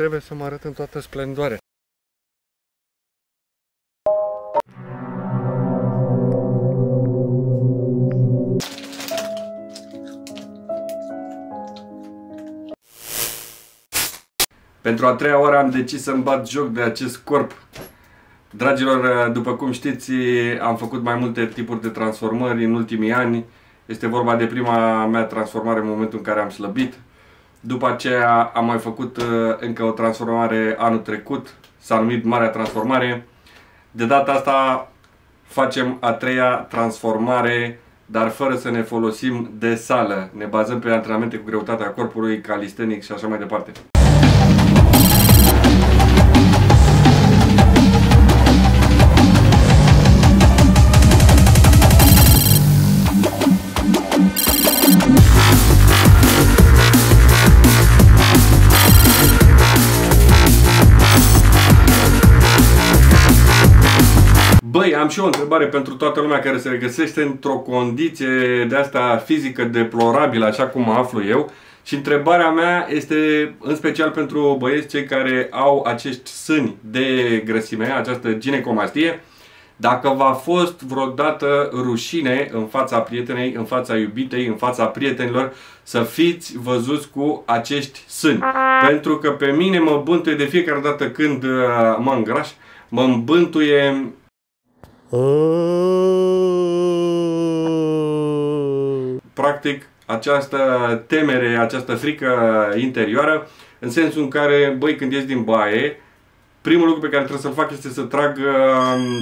trebuie să mă arăt în toată splendoarea. Pentru a treia oară am decis să-mi bat joc de acest corp. Dragilor, după cum știți, am făcut mai multe tipuri de transformări în ultimii ani. Este vorba de prima mea transformare în momentul în care am slăbit. După aceea am mai făcut uh, încă o transformare anul trecut, s-a numit Marea Transformare. De data asta facem a treia transformare, dar fără să ne folosim de sală. Ne bazăm pe antrenamente cu greutatea corpului, calistenic și așa mai departe. Am și o întrebare pentru toată lumea care se regăsește într-o condiție de asta fizică deplorabilă, așa cum mă aflu eu. Și întrebarea mea este în special pentru băieți cei care au acești sâni de grăsime, această ginecomastie. Dacă v-a fost vreodată rușine în fața prietenei, în fața iubitei, în fața prietenilor să fiți văzuți cu acești sâni. Pentru că pe mine mă bântuie de fiecare dată când uh, mă îngraș, mă îmbântuie Practic, această temere, această frică interioară, în sensul în care, băi, când ies din baie, primul lucru pe care trebuie să-l fac este să trag uh,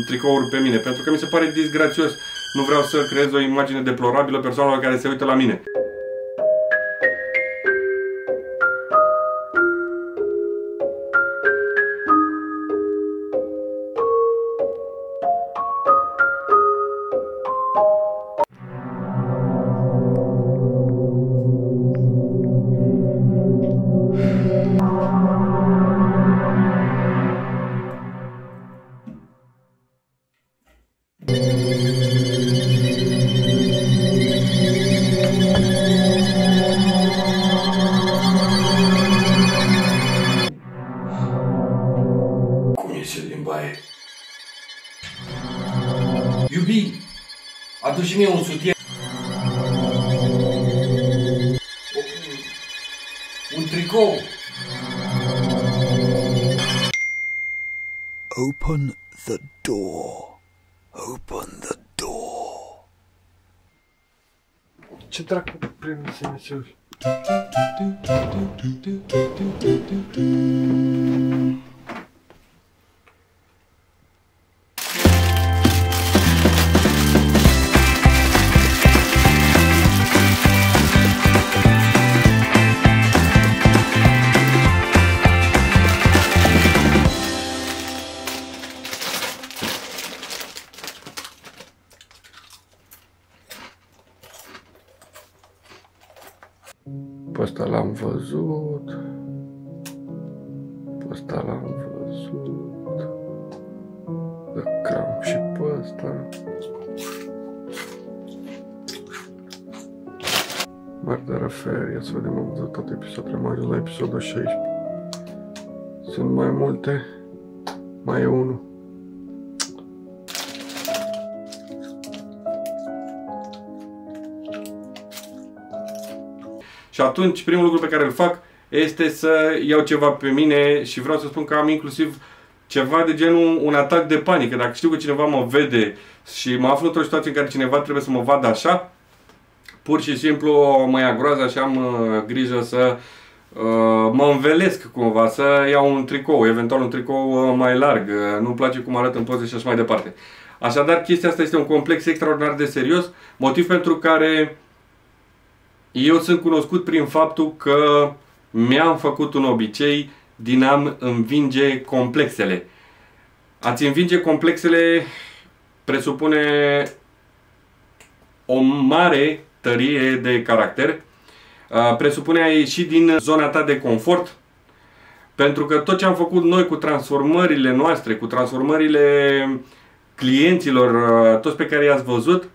tricouri pe mine, pentru că mi se pare disgrațios. Nu vreau să creez o imagine deplorabilă persoanelor care se uită la mine. Iubi, adu-și mie un sutien. Un tricou. Open the door. Open the door. Ce dracu prin SMS-uri? Pe ăsta l-am văzut. Pe ăsta l-am văzut. Cam și pe ăsta. Murder Affair, ia să vedem, am văzut toate episoadele, am ajuns la episodul 16. Sunt mai multe, mai e unul. Și atunci, primul lucru pe care îl fac este să iau ceva pe mine și vreau să spun că am inclusiv ceva de genul un atac de panică. Dacă știu că cineva mă vede și mă aflu într-o situație în care cineva trebuie să mă vadă așa, pur și simplu mă ia groaza și am uh, grijă să uh, mă învelesc cumva, să iau un tricou, eventual un tricou uh, mai larg. Uh, nu-mi place cum arăt în poze și așa mai departe. Așadar, chestia asta este un complex extraordinar de serios, motiv pentru care eu sunt cunoscut prin faptul că mi-am făcut un obicei din a învinge complexele. A-ți învinge complexele presupune o mare tărie de caracter, presupune a ieși din zona ta de confort, pentru că tot ce am făcut noi cu transformările noastre, cu transformările clienților, toți pe care i-ați văzut,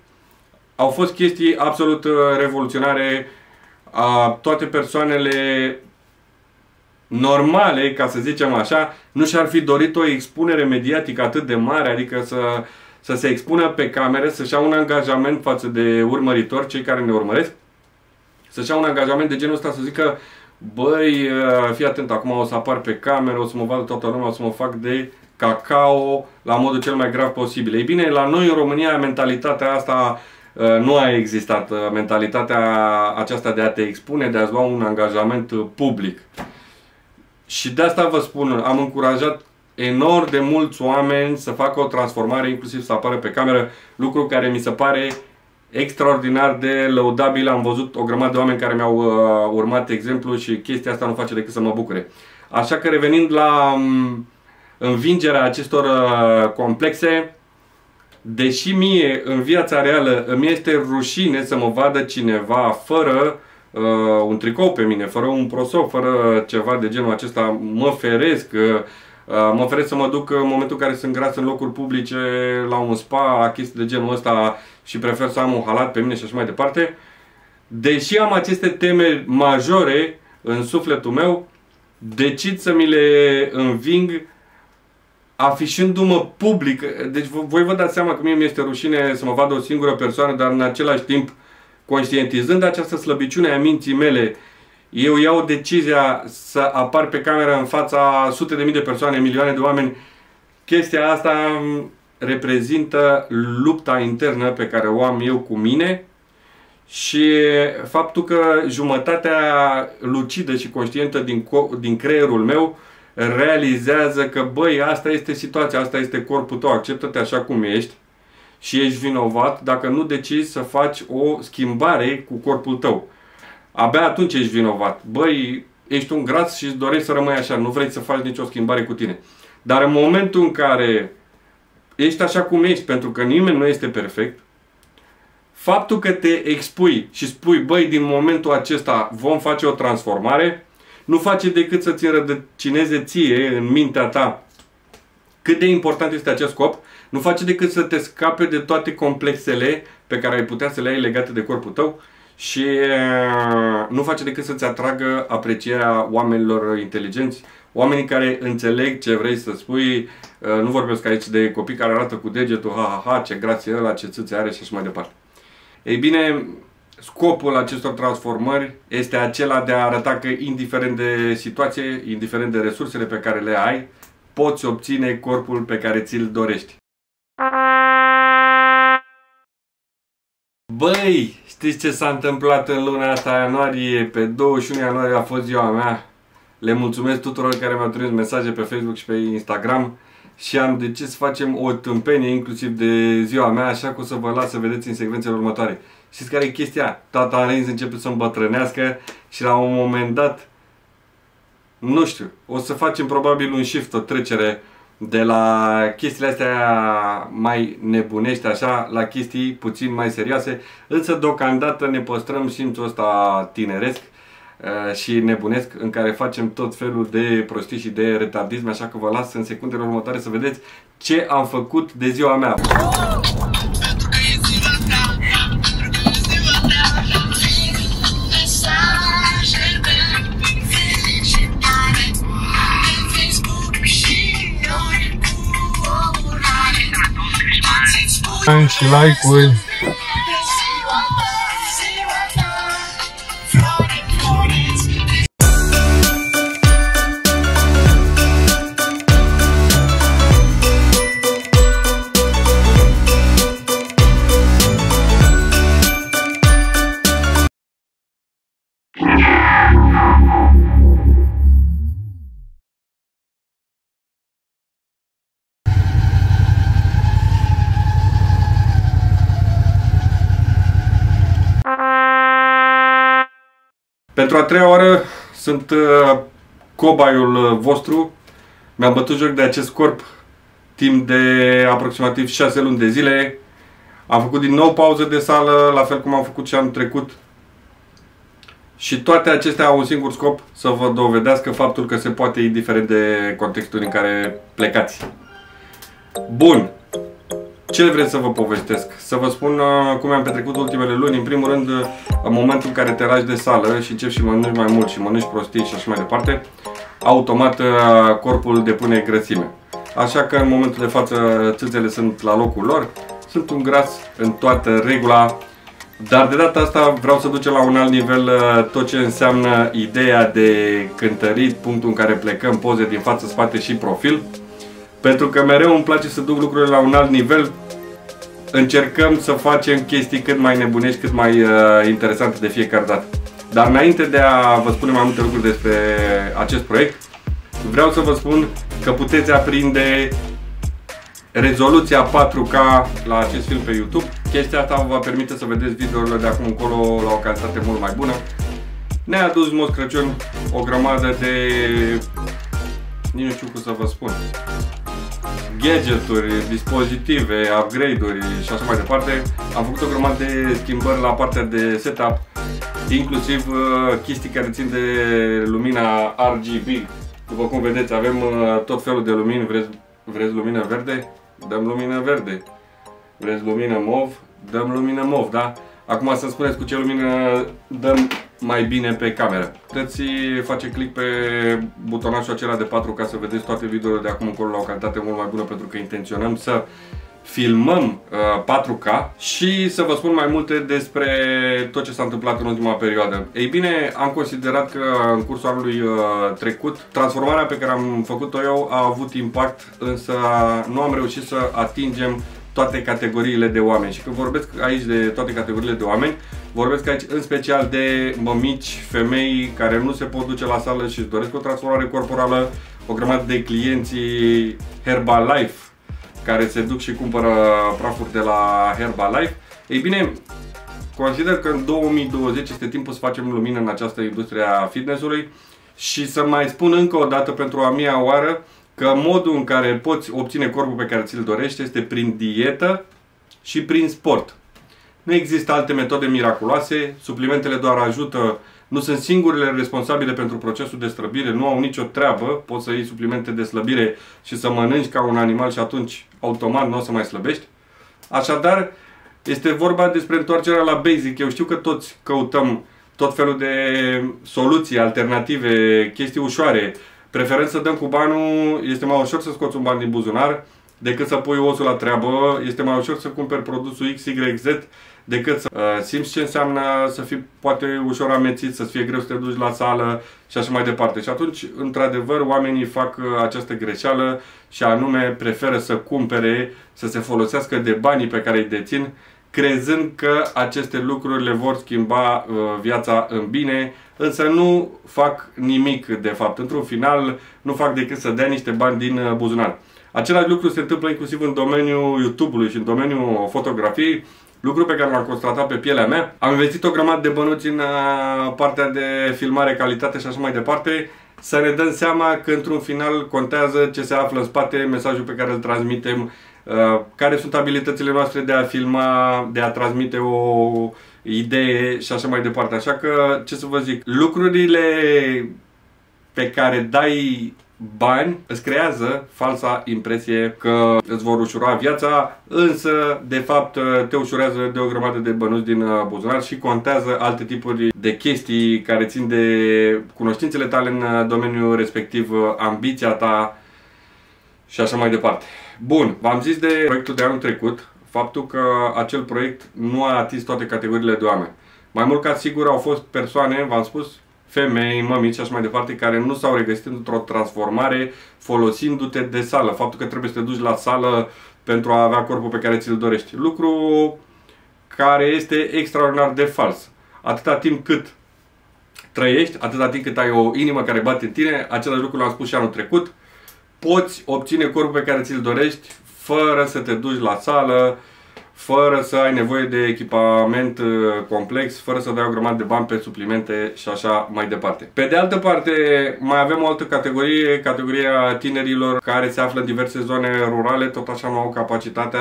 au fost chestii absolut uh, revoluționare. A, toate persoanele normale, ca să zicem așa, nu și-ar fi dorit o expunere mediatică atât de mare, adică să, să se expună pe camere, să-și ia un angajament față de urmăritori, cei care ne urmăresc, să-și ia un angajament de genul ăsta, să zică, băi, uh, fii atent, acum o să apar pe cameră, o să mă vadă toată lumea, o să mă fac de cacao la modul cel mai grav posibil. Ei bine, la noi în România mentalitatea asta uh, nu a existat, uh, mentalitatea aceasta de a te expune, de a-ți lua un angajament public. Și de asta vă spun, am încurajat enorm de mulți oameni să facă o transformare, inclusiv să apară pe cameră, lucru care mi se pare extraordinar de lăudabil. Am văzut o grămadă de oameni care mi-au uh, urmat exemplu și chestia asta nu face decât să mă bucure. Așa că revenind la um, învingerea acestor uh, complexe, deși mie în viața reală îmi este rușine să mă vadă cineva fără uh, un tricou pe mine, fără un prosop, fără ceva de genul acesta, mă feresc, uh, uh mă feresc să mă duc în momentul în care sunt gras în locuri publice, la un spa, chestii de genul ăsta și prefer să am un halat pe mine și așa mai departe. Deși am aceste teme majore în sufletul meu, decid să mi le înving afișându-mă public. Deci voi vă dați seama că mie mi-este rușine să mă vadă o singură persoană, dar în același timp, conștientizând această slăbiciune a minții mele, eu iau decizia să apar pe cameră în fața sute de mii de persoane, milioane de oameni. Chestia asta reprezintă lupta internă pe care o am eu cu mine și faptul că jumătatea lucidă și conștientă din, din creierul meu realizează că, băi, asta este situația, asta este corpul tău, acceptă-te așa cum ești și ești vinovat dacă nu decizi să faci o schimbare cu corpul tău. Abia atunci ești vinovat. Băi, ești un gras și îți dorești să rămâi așa, nu vrei să faci nicio schimbare cu tine. Dar în momentul în care ești așa cum ești, pentru că nimeni nu este perfect, faptul că te expui și spui, băi, din momentul acesta vom face o transformare, nu face decât să-ți înrădăcineze ție în mintea ta cât de important este acest scop, nu face decât să te scape de toate complexele pe care ai putea să le ai legate de corpul tău și uh, nu face decât să-ți atragă aprecierea oamenilor inteligenți, oamenii care înțeleg ce vrei să spui, uh, nu vorbesc aici de copii care arată cu degetul, ha, ha, ha, ce grație ăla, ce țâțe are și așa mai departe. Ei bine, scopul acestor transformări este acela de a arăta că indiferent de situație, indiferent de resursele pe care le ai, poți obține corpul pe care ți-l dorești. Băi, știți ce s-a întâmplat în luna asta ianuarie? Pe 21 ianuarie a fost ziua mea. Le mulțumesc tuturor care mi-au trimis mesaje pe Facebook și pe Instagram și am decis să facem o tâmpenie inclusiv de ziua mea, așa că o să vă las să vedeți în secvențele următoare. Știți care e chestia? Tata Reigns începe să îmbătrânească și la un moment dat, nu știu, o să facem probabil un shift, o trecere de la chestiile astea mai nebunești așa, la chestii puțin mai serioase, însă deocamdată ne păstrăm simțul ăsta tineresc uh, și nebunesc în care facem tot felul de prostii și de retardisme, așa că vă las în secundele următoare să vedeți ce am făcut de ziua mea. Și like-uri. Pentru a treia oară sunt uh, cobaiul uh, vostru. Mi-am bătut joc de acest corp timp de aproximativ 6 luni de zile. Am făcut din nou pauză de sală, la fel cum am făcut și anul trecut. Și toate acestea au un singur scop, să vă dovedească faptul că se poate, indiferent de contextul în care plecați. Bun. Ce vreți să vă povestesc? Să vă spun uh, cum am petrecut ultimele luni. În primul rând, uh, în momentul în care te lași de sală și începi și mănânci mai mult și mănânci prostii și așa mai departe, automat uh, corpul depune grăsime. Așa că în momentul de față țâțele sunt la locul lor, sunt un gras în toată regula, dar de data asta vreau să ducem la un alt nivel uh, tot ce înseamnă ideea de cântărit, punctul în care plecăm, poze din față, spate și profil. Pentru că mereu îmi place să duc lucrurile la un alt nivel, încercăm să facem chestii cât mai nebunești, cât mai uh, interesante de fiecare dată. Dar înainte de a vă spune mai multe lucruri despre acest proiect, vreau să vă spun că puteți aprinde rezoluția 4K la acest film pe YouTube. Chestia asta vă va permite să vedeți videourile de acum încolo la o calitate mult mai bună. Ne-a adus Moș Crăciun o grămadă de... nici nu știu cum să vă spun gadgeturi, dispozitive, upgrade-uri și așa mai departe. Am făcut o grămadă de schimbări la partea de setup, inclusiv uh, chestii care țin de lumina RGB. După cum vedeți, avem uh, tot felul de lumini. Vreți, vreți lumină verde? Dăm lumină verde. Vreți lumină mov? Dăm lumină mov, da? Acum să spuneți cu ce lumină dăm mai bine pe cameră. Puteți face click pe butonașul acela de 4 ca să vedeți toate videourile de acum încolo la o calitate mult mai bună pentru că intenționăm să filmăm uh, 4K și să vă spun mai multe despre tot ce s-a întâmplat în ultima perioadă. Ei bine, am considerat că în cursul anului uh, trecut, transformarea pe care am făcut-o eu a avut impact, însă nu am reușit să atingem toate categoriile de oameni. Și când vorbesc aici de toate categoriile de oameni, vorbesc aici în special de mămici, femei care nu se pot duce la sală și își doresc o transformare corporală, o grămadă de clienții Herbalife care se duc și cumpără prafuri de la Herbalife. Ei bine, consider că în 2020 este timpul să facem lumină în această industrie a fitnessului și să mai spun încă o dată pentru a mia oară că modul în care poți obține corpul pe care ți-l dorești este prin dietă și prin sport. Nu există alte metode miraculoase, suplimentele doar ajută, nu sunt singurele responsabile pentru procesul de slăbire, nu au nicio treabă, poți să iei suplimente de slăbire și să mănânci ca un animal și atunci automat nu o să mai slăbești. Așadar, este vorba despre întoarcerea la basic. Eu știu că toți căutăm tot felul de soluții alternative, chestii ușoare, Preferăm să dăm cu banul, este mai ușor să scoți un ban din buzunar decât să pui osul la treabă, este mai ușor să cumperi produsul XYZ decât să uh, simți ce înseamnă să fii poate ușor amețit, să fie greu să te duci la sală și așa mai departe. Și atunci, într-adevăr, oamenii fac uh, această greșeală și anume preferă să cumpere, să se folosească de banii pe care îi dețin crezând că aceste lucruri le vor schimba uh, viața în bine, însă nu fac nimic de fapt. Într-un final nu fac decât să dea niște bani din uh, buzunar. Același lucru se întâmplă inclusiv în domeniul YouTube-ului și în domeniul fotografiei, lucru pe care l-am constatat pe pielea mea. Am investit o grămadă de bănuți în uh, partea de filmare, calitate și așa mai departe, să ne dăm seama că într-un final contează ce se află în spate, mesajul pe care îl transmitem, Uh, care sunt abilitățile noastre de a filma, de a transmite o idee și așa mai departe. Așa că, ce să vă zic, lucrurile pe care dai bani îți creează falsa impresie că îți vor ușura viața, însă de fapt te ușurează de o grămadă de bănuți din uh, buzunar și contează alte tipuri de chestii care țin de cunoștințele tale în uh, domeniul respectiv, ambiția ta și așa mai departe. Bun, v-am zis de proiectul de anul trecut, faptul că acel proiect nu a atins toate categoriile de oameni. Mai mult ca sigur au fost persoane, v-am spus, femei, mămici și așa mai departe, care nu s-au regăsit într-o transformare folosindu-te de sală. Faptul că trebuie să te duci la sală pentru a avea corpul pe care ți-l dorești. Lucru care este extraordinar de fals. Atâta timp cât trăiești, atâta timp cât ai o inimă care bate în tine, același lucru l-am spus și anul trecut, poți obține corpul pe care ți-l dorești fără să te duci la sală, fără să ai nevoie de echipament uh, complex, fără să dai o grămadă de bani pe suplimente și așa mai departe. Pe de altă parte, mai avem o altă categorie, categoria tinerilor care se află în diverse zone rurale, tot așa nu au capacitatea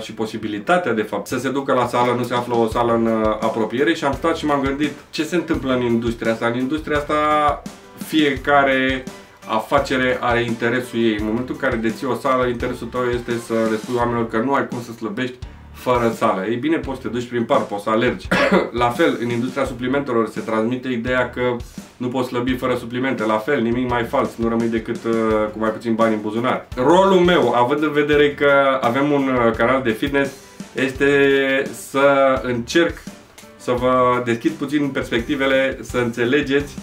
și posibilitatea, de fapt, să se ducă la sală, nu se află o sală în uh, apropiere și am stat și m-am gândit ce se întâmplă în industria asta. În industria asta fiecare afacere are interesul ei. În momentul în care deții o sală, interesul tău este să le spui oamenilor că nu ai cum să slăbești fără sală. Ei bine, poți să te duci prin parc, poți să alergi. La fel, în industria suplimentelor se transmite ideea că nu poți slăbi fără suplimente. La fel, nimic mai fals, nu rămâi decât uh, cu mai puțin bani în buzunar. Rolul meu, având în vedere că avem un uh, canal de fitness, este să încerc să vă deschid puțin perspectivele, să înțelegeți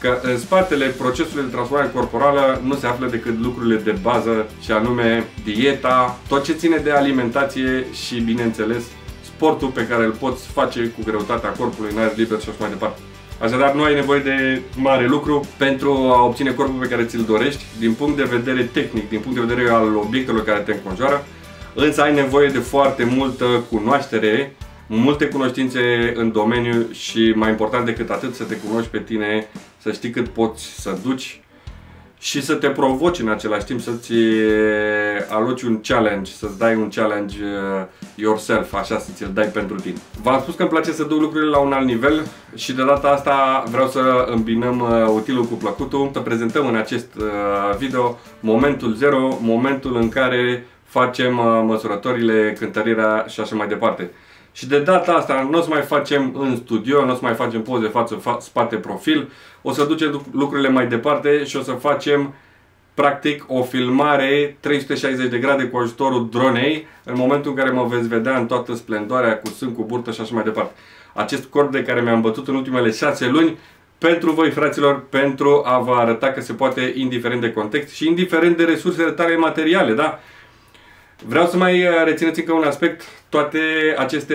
că în spatele procesului de transformare corporală nu se află decât lucrurile de bază și anume dieta, tot ce ține de alimentație și bineînțeles sportul pe care îl poți face cu greutatea corpului în aer liber și așa mai departe. Așadar, nu ai nevoie de mare lucru pentru a obține corpul pe care ți-l dorești, din punct de vedere tehnic, din punct de vedere al obiectelor care te înconjoară, însă ai nevoie de foarte multă cunoaștere multe cunoștințe în domeniu și mai important decât atât să te cunoști pe tine, să știi cât poți să duci și să te provoci în același timp, să-ți aloci un challenge, să-ți dai un challenge uh, yourself, așa să ți-l dai pentru tine. V-am spus că îmi place să duc lucrurile la un alt nivel și de data asta vreau să îmbinăm uh, utilul cu plăcutul, să prezentăm în acest uh, video momentul zero, momentul în care facem măsurătorile, cântărirea și așa mai departe. Și de data asta nu o să mai facem în studio, nu o să mai facem poze față, fa spate, profil, o să ducem lucrurile mai departe și o să facem practic o filmare 360 de grade cu ajutorul dronei în momentul în care mă veți vedea în toată splendoarea cu sân, cu burtă și așa mai departe. Acest corp de care mi-am bătut în ultimele 6 luni pentru voi, fraților, pentru a vă arăta că se poate indiferent de context și indiferent de resursele tale materiale, da? Vreau să mai uh, rețineți încă un aspect. Toate aceste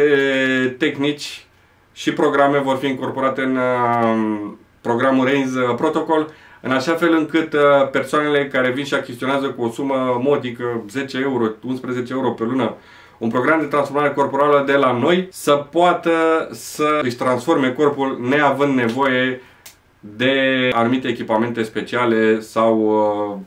tehnici și programe vor fi incorporate în uh, programul Reigns uh, Protocol în așa fel încât persoanele care vin și achiziționează cu o sumă modică, 10 euro, 11 euro pe lună, un program de transformare corporală de la noi să poată să își transforme corpul neavând nevoie de anumite echipamente speciale sau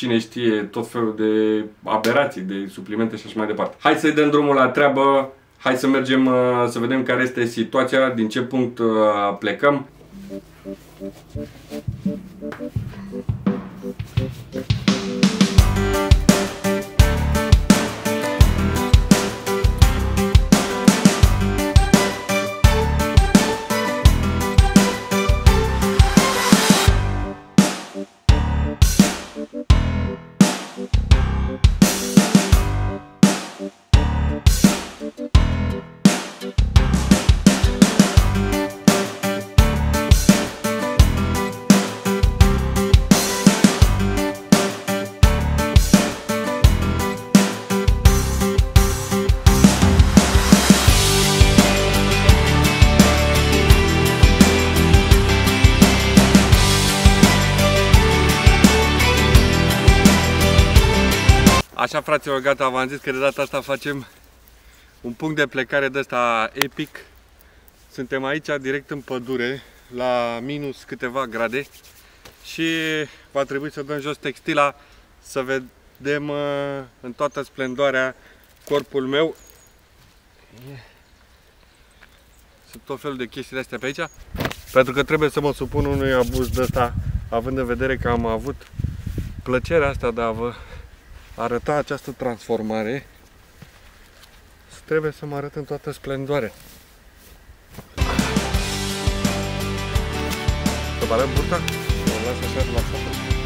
cine știe, tot felul de aberații, de suplimente și așa mai departe. Hai să-i dăm drumul la treabă, hai să mergem uh, să vedem care este situația, din ce punct uh, plecăm. Așa fraților, gata, v-am zis că de data asta facem un punct de plecare de ăsta epic. Suntem aici direct în pădure, la minus câteva grade și va trebui să dăm jos textila să vedem uh, în toată splendoarea corpul meu. Sunt tot felul de chestii de astea pe aici, pentru că trebuie să mă supun unui abuz de ăsta, având în vedere că am avut plăcerea asta de a vă arăta această transformare, trebuie să mă arăt în toată splendoarea. Să vă arăt burta? O las așa relaxată.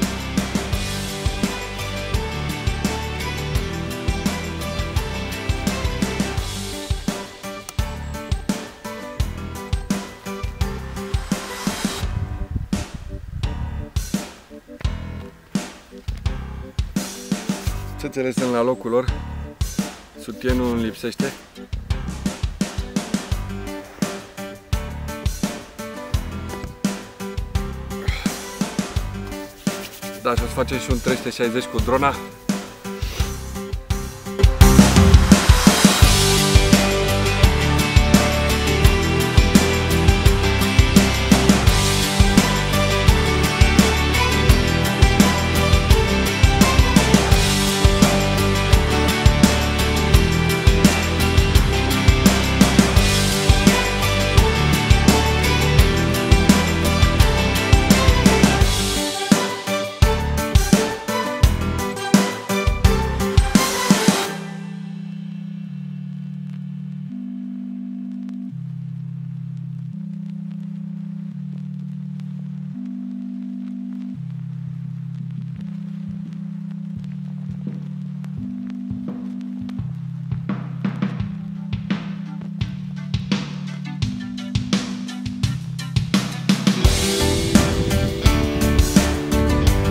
Țățele sunt la locul lor. Sutienul îmi lipsește. Da, și o să facem și un 360 cu drona.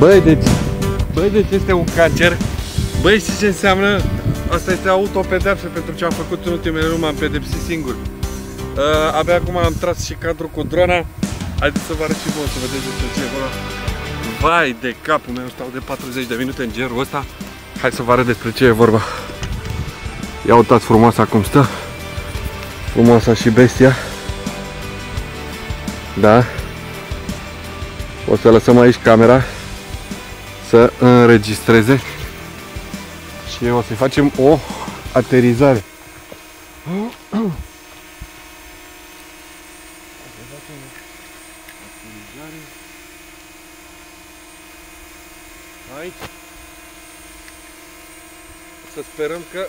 Băi, deci, băi, deci este un cancer. Băi, știi ce înseamnă? Asta este autopedeapsă pentru ce am făcut în ultimele luni, m-am pedepsit singur. Uh, abia acum am tras și cadrul cu drona. Haideți să vă arăt și voi să vedeți despre ce vorba. Vai de capul meu, stau de 40 de minute în gerul ăsta. Hai să vă arăt despre ce e vorba. Ia uitați frumoasa cum stă. Frumoasa și bestia. Da. O să lăsăm aici camera să înregistreze și o să facem o aterizare. Aici. Să sperăm că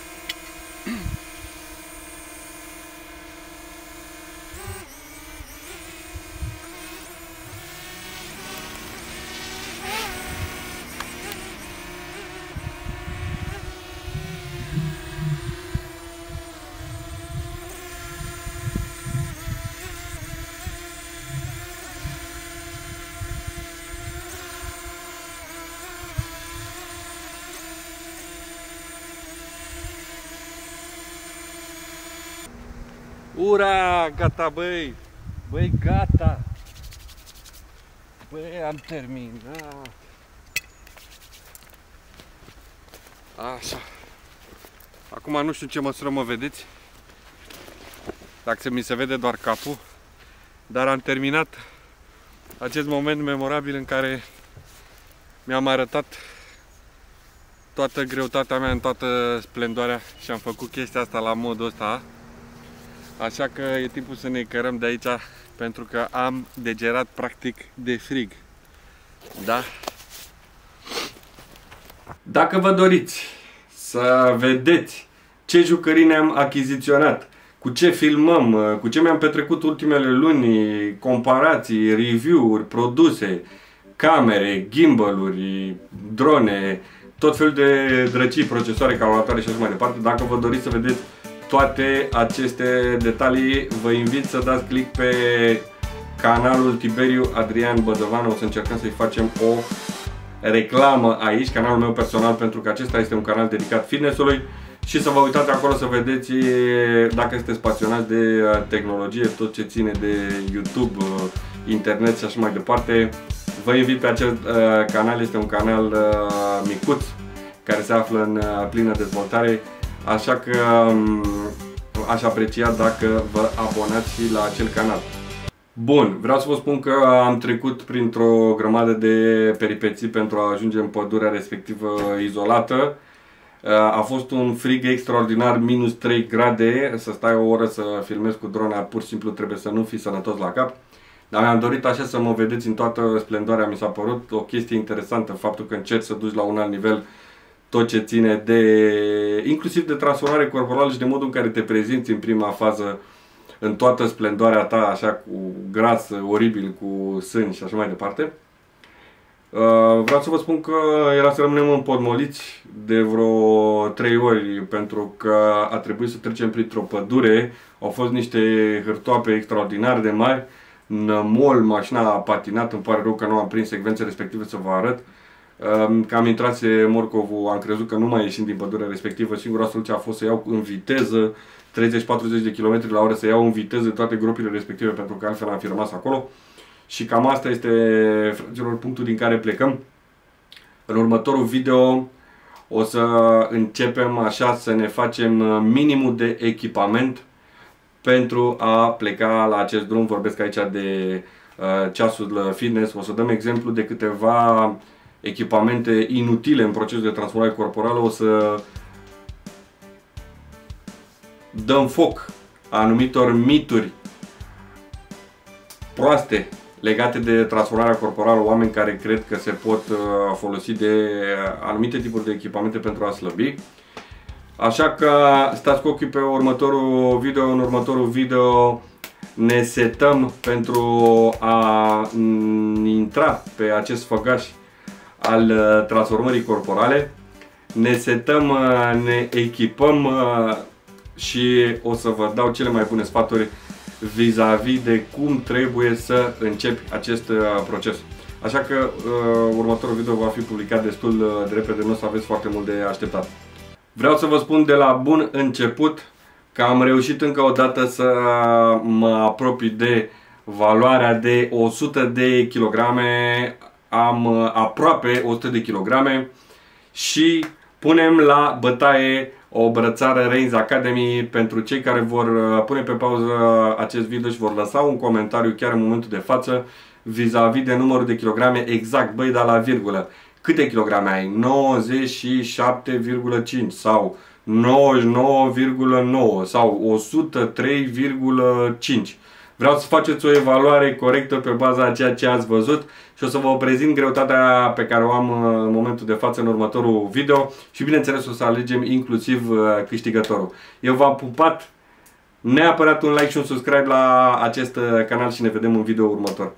Ura, gata băi! Băi, gata! Băi, am terminat! Așa. Acum nu știu ce măsură mă vedeți. Dacă mi se vede doar capul. Dar am terminat acest moment memorabil în care mi-am arătat toată greutatea mea în toată splendoarea și am făcut chestia asta la modul ăsta Așa că e timpul să ne cărăm de aici pentru că am degerat practic de frig. Da? Dacă vă doriți să vedeți ce jucării ne-am achiziționat, cu ce filmăm, cu ce mi-am petrecut ultimele luni, comparații, review-uri, produse, camere, gimbal-uri, drone, tot felul de drăcii, procesoare, calculatoare și așa mai departe. Dacă vă doriți să vedeți toate aceste detalii, vă invit să dați click pe canalul Tiberiu Adrian Bădăvan. O să încercăm să-i facem o reclamă aici, canalul meu personal, pentru că acesta este un canal dedicat fitnessului și să vă uitați acolo să vedeți dacă sunteți pasionați de tehnologie, tot ce ține de YouTube, internet și așa mai departe. Vă invit pe acest canal, este un canal micuț care se află în plină dezvoltare Așa că um, aș aprecia dacă vă abonați și la acel canal. Bun, vreau să vă spun că am trecut printr-o grămadă de peripeții pentru a ajunge în pădurea respectivă izolată. Uh, a fost un frig extraordinar, minus 3 grade, să stai o oră să filmez cu drona, pur și simplu trebuie să nu fii sănătos la cap. Dar mi-am dorit așa să mă vedeți în toată splendoarea, mi s-a părut o chestie interesantă, faptul că încerci să duci la un alt nivel tot ce ține de, inclusiv de transformare corporală și de modul în care te prezinți în prima fază în toată splendoarea ta, așa cu gras oribil, cu sân și așa mai departe. Uh, vreau să vă spun că era să rămânem împodmoliți de vreo 3 ori pentru că a trebuit să trecem printr-o pădure. Au fost niște hârtoape extraordinar de mari. Nămol, mașina a patinat, îmi pare rău că nu am prins secvențe respective să vă arăt. Uh, Că am intrat Morcovul, am crezut că nu mai ieșim din pădurea respectivă. Singura soluție a fost să iau în viteză 30-40 de km la oră, să iau în viteză toate gropile respective, pentru că altfel am fi rămas acolo. Și cam asta este, fraților, punctul din care plecăm. În următorul video o să începem așa să ne facem minimul de echipament pentru a pleca la acest drum. Vorbesc aici de uh, ceasul fitness. O să dăm exemplu de câteva echipamente inutile în procesul de transformare corporală, o să dăm foc a anumitor mituri proaste legate de transformarea corporală, oameni care cred că se pot uh, folosi de anumite tipuri de echipamente pentru a slăbi. Așa că stați cu ochii pe următorul video, în următorul video ne setăm pentru a intra pe acest făgaș al uh, transformării corporale. Ne setăm, uh, ne echipăm uh, și o să vă dau cele mai bune sfaturi vis-a-vis -vis de cum trebuie să începi acest proces. Așa că uh, următorul video va fi publicat destul uh, de repede, nu o să aveți foarte mult de așteptat. Vreau să vă spun de la bun început că am reușit încă o dată să mă apropii de valoarea de 100 de kilograme, am uh, aproape 100 de kilograme și punem la bătaie o brățară Reigns Academy pentru cei care vor uh, pune pe pauză acest video și vor lăsa un comentariu chiar în momentul de față vis-a-vis -vis de numărul de kilograme exact, băi, dar la virgulă. Câte kilograme ai? 97,5 sau 99,9 sau 103,5. Vreau să faceți o evaluare corectă pe baza a ceea ce ați văzut și o să vă prezint greutatea pe care o am uh, în momentul de față în următorul video și bineînțeles o să alegem inclusiv uh, câștigătorul. Eu v-am pupat neapărat un like și un subscribe la acest uh, canal și ne vedem în video următor.